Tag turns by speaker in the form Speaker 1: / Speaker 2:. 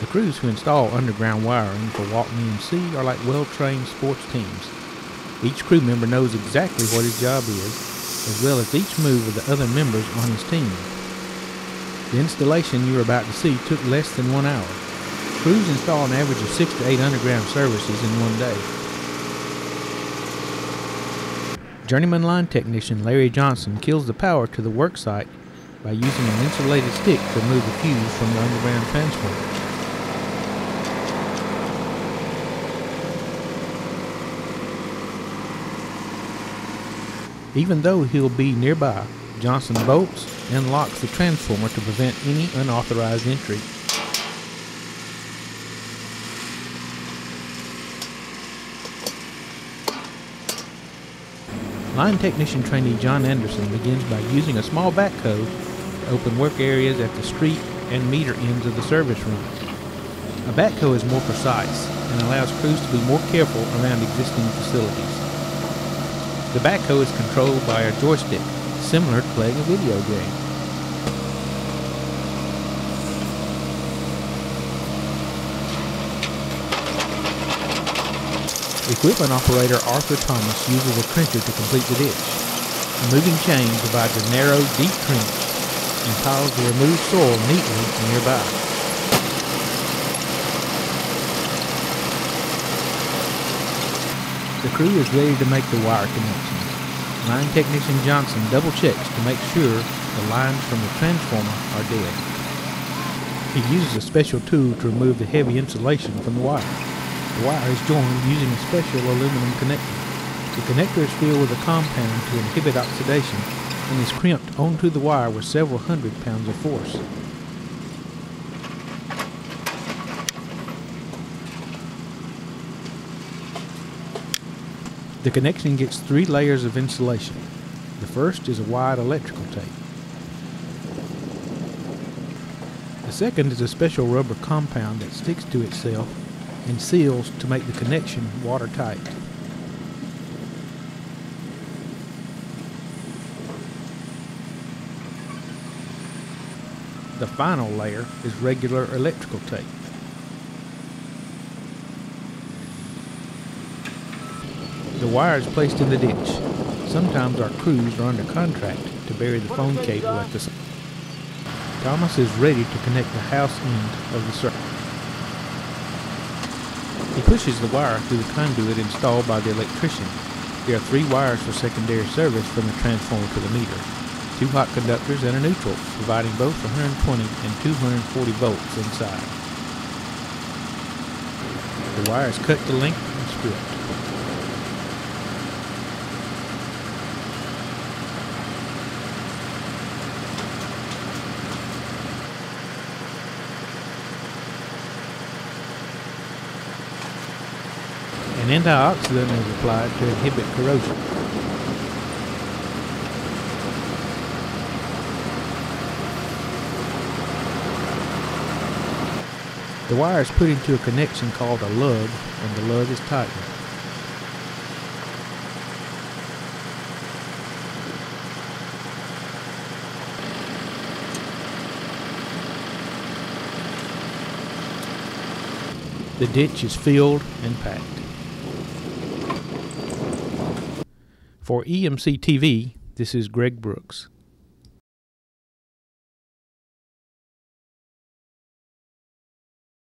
Speaker 1: The crews who install underground wiring for Walton EMC are like well-trained sports teams. Each crew member knows exactly what his job is, as well as each move of the other members on his team. The installation you are about to see took less than one hour. Crews install an average of six to eight underground services in one day. Journeyman line technician Larry Johnson kills the power to the worksite by using an insulated stick to remove the fuse from the underground transformer. Even though he'll be nearby, Johnson bolts and locks the transformer to prevent any unauthorized entry. Line technician trainee John Anderson begins by using a small backhoe to open work areas at the street and meter ends of the service run. A backhoe is more precise and allows crews to be more careful around existing facilities. The backhoe is controlled by a joystick, similar to playing a video game. Equipment operator Arthur Thomas uses a trencher to complete the ditch. A moving chain provides a narrow, deep trench and piles the removed soil neatly nearby. The crew is ready to make the wire connections. Line technician Johnson double checks to make sure the lines from the transformer are dead. He uses a special tool to remove the heavy insulation from the wire. The wire is joined using a special aluminum connector. The connector is filled with a compound to inhibit oxidation and is crimped onto the wire with several hundred pounds of force. The connection gets three layers of insulation. The first is a wide electrical tape. The second is a special rubber compound that sticks to itself and seals to make the connection watertight. The final layer is regular electrical tape. The wire is placed in the ditch. Sometimes our crews are under contract to bury the phone cable at the Thomas is ready to connect the house end of the circuit. He pushes the wire through the conduit installed by the electrician. There are three wires for secondary service from the transformer to the meter. Two hot conductors and a neutral, providing both 120 and 240 volts inside. The wire is cut to length and stripped. Antioxidant is applied to inhibit corrosion. The wire is put into a connection called a lug and the lug is tightened. The ditch is filled and packed. For EMC TV, this is Greg Brooks.